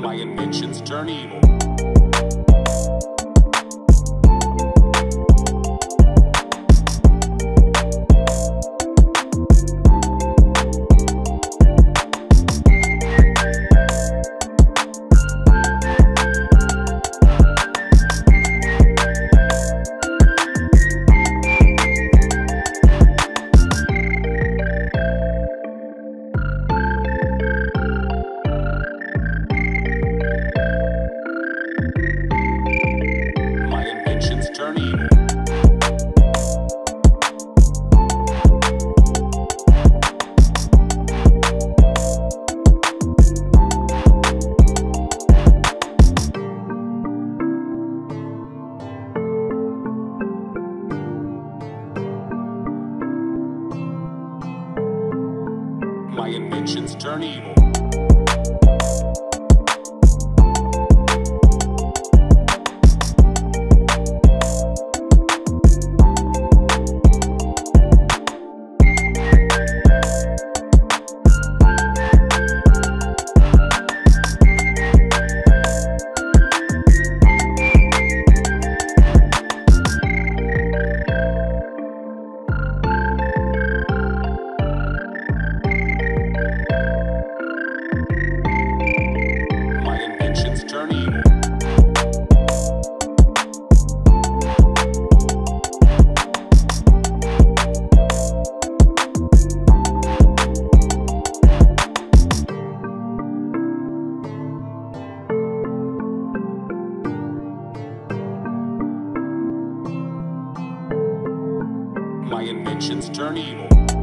my inventions turn evil. Inventions turn evil. Turn evil.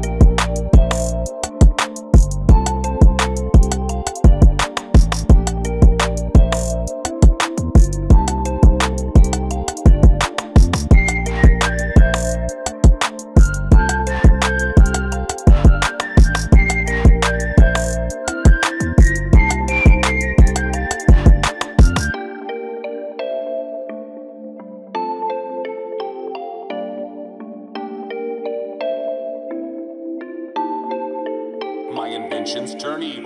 Intentions turn evil.